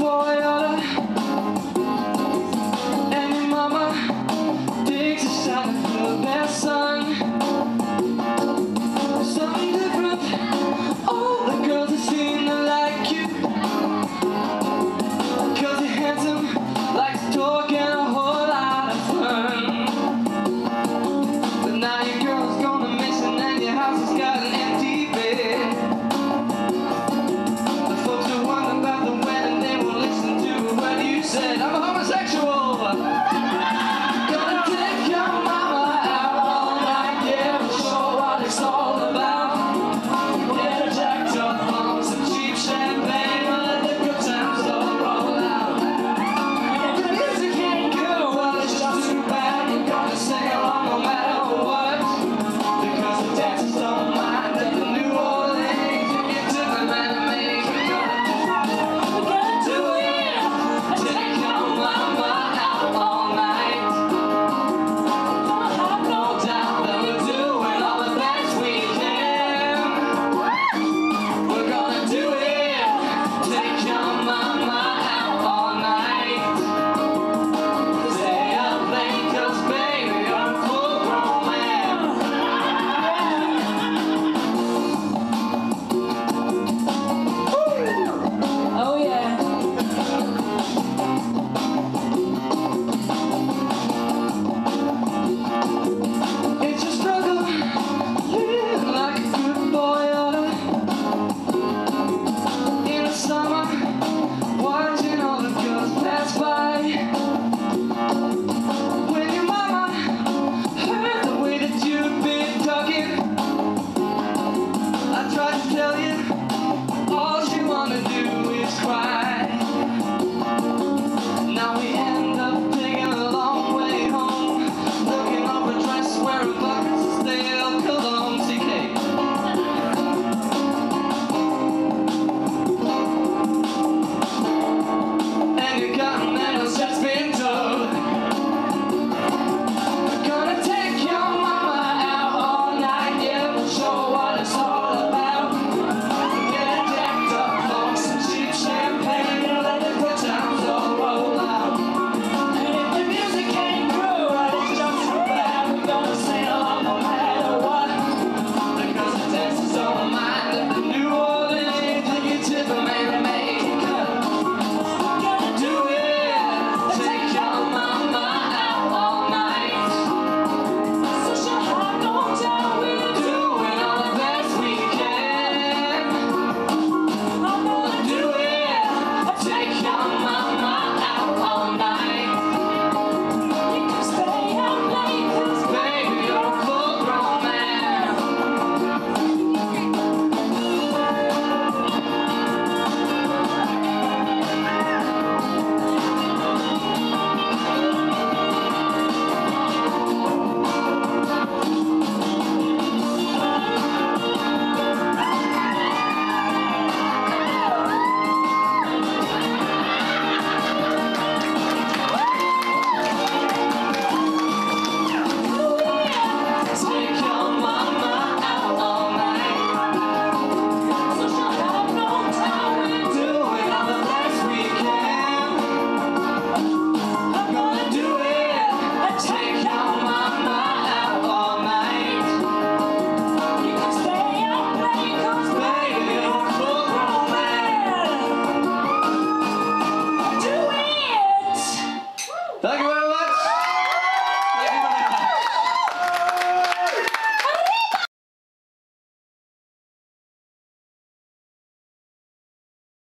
boy tell you, all you wanna do is cry.